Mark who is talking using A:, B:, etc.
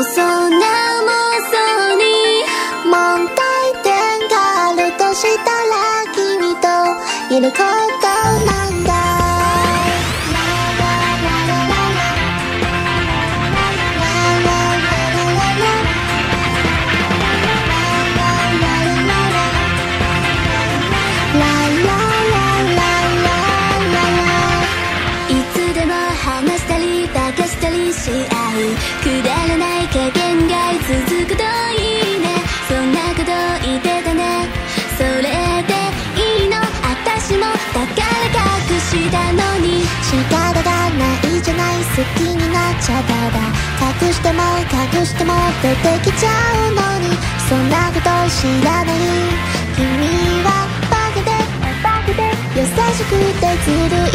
A: もんだ
B: いにんがあるとしたら君といること。し合うくだらない加減が続くといいね。そんなこと言ってたね。それでいいの。私もだから隠したのに。
A: 仕方がないじゃない。好きになっちゃっただ。隠しても隠しても出てきちゃうのに。そんなこと知らない。君はバカでバカで。優しくてずるい。